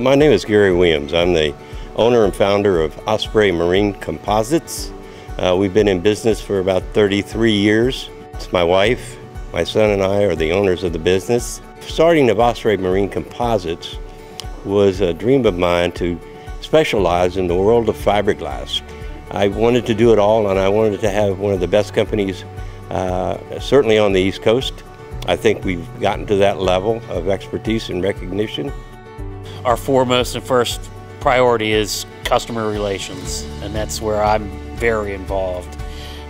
My name is Gary Williams. I'm the owner and founder of Osprey Marine Composites. Uh, we've been in business for about 33 years. It's my wife, my son and I are the owners of the business. Starting of Osprey Marine Composites was a dream of mine to specialize in the world of fiberglass. I wanted to do it all and I wanted to have one of the best companies uh, certainly on the East Coast. I think we've gotten to that level of expertise and recognition. Our foremost and first priority is customer relations, and that's where I'm very involved.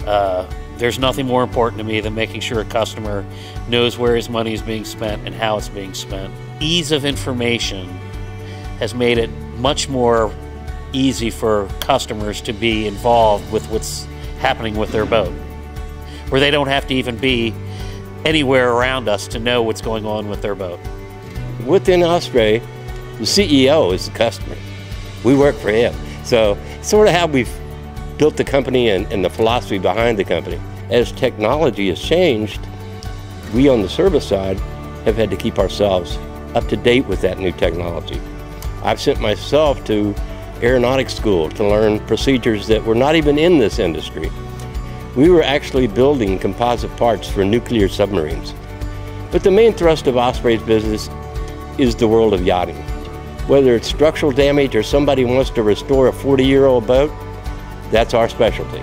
Uh, there's nothing more important to me than making sure a customer knows where his money is being spent and how it's being spent. Ease of information has made it much more easy for customers to be involved with what's happening with their boat, where they don't have to even be anywhere around us to know what's going on with their boat. Within Osprey, the CEO is the customer. We work for him. So, sort of how we've built the company and, and the philosophy behind the company. As technology has changed, we on the service side have had to keep ourselves up to date with that new technology. I've sent myself to aeronautics school to learn procedures that were not even in this industry. We were actually building composite parts for nuclear submarines. But the main thrust of Osprey's business is the world of yachting. Whether it's structural damage or somebody wants to restore a 40-year-old boat, that's our specialty.